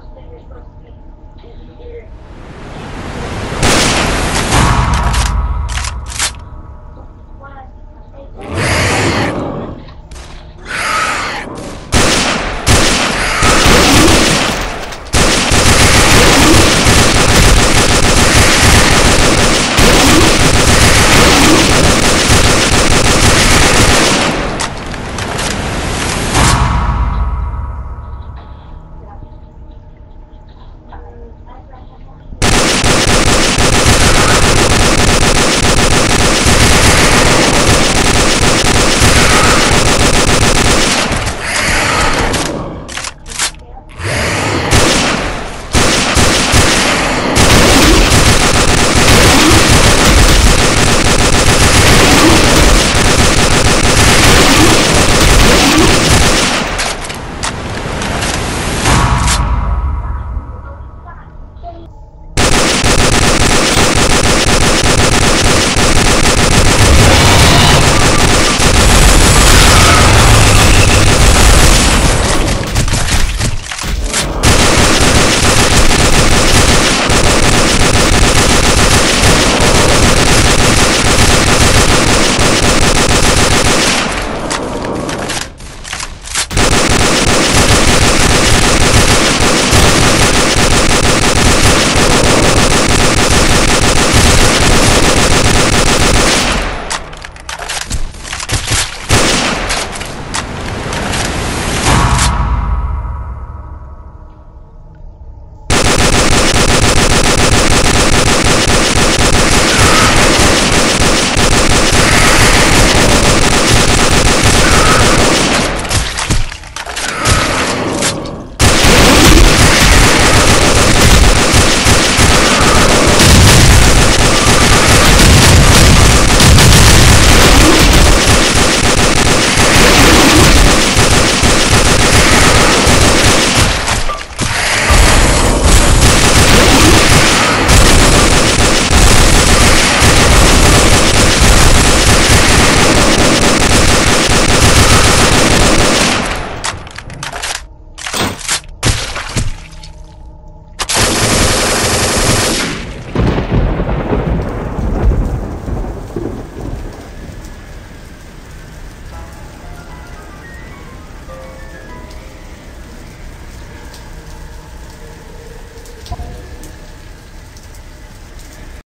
supposed to, you're supposed to be in here.